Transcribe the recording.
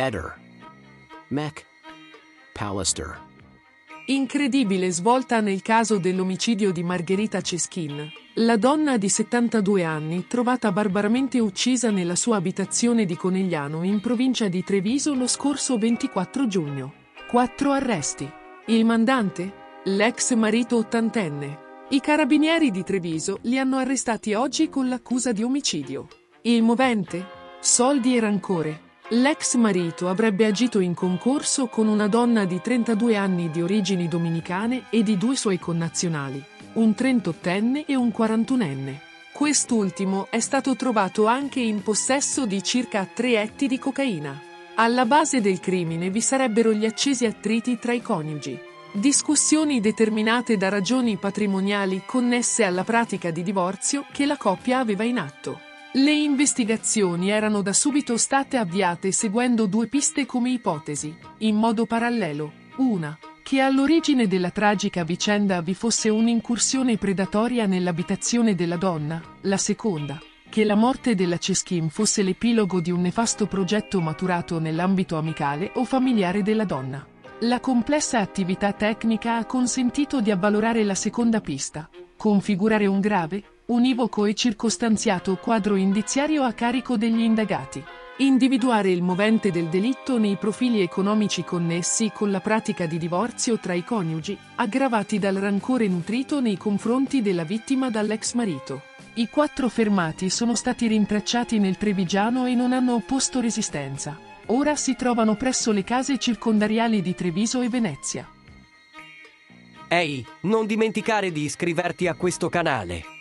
Eder. Mac. Pallister. Incredibile svolta nel caso dell'omicidio di Margherita Ceschin, la donna di 72 anni trovata barbaramente uccisa nella sua abitazione di Conegliano in provincia di Treviso lo scorso 24 giugno. Quattro arresti. Il mandante? L'ex marito ottantenne. I carabinieri di Treviso li hanno arrestati oggi con l'accusa di omicidio. Il movente? Soldi e rancore. L'ex marito avrebbe agito in concorso con una donna di 32 anni di origini dominicane e di due suoi connazionali, un 38enne e un 41enne. Quest'ultimo è stato trovato anche in possesso di circa 3 etti di cocaina. Alla base del crimine vi sarebbero gli accesi attriti tra i coniugi. Discussioni determinate da ragioni patrimoniali connesse alla pratica di divorzio che la coppia aveva in atto. Le investigazioni erano da subito state avviate seguendo due piste come ipotesi, in modo parallelo. Una, che all'origine della tragica vicenda vi fosse un'incursione predatoria nell'abitazione della donna, la seconda, che la morte della Ceschin fosse l'epilogo di un nefasto progetto maturato nell'ambito amicale o familiare della donna. La complessa attività tecnica ha consentito di avvalorare la seconda pista, configurare un grave, univoco e circostanziato quadro indiziario a carico degli indagati. Individuare il movente del delitto nei profili economici connessi con la pratica di divorzio tra i coniugi, aggravati dal rancore nutrito nei confronti della vittima dall'ex marito. I quattro fermati sono stati rintracciati nel Trevigiano e non hanno opposto resistenza. Ora si trovano presso le case circondariali di Treviso e Venezia. Ehi, non dimenticare di iscriverti a questo canale.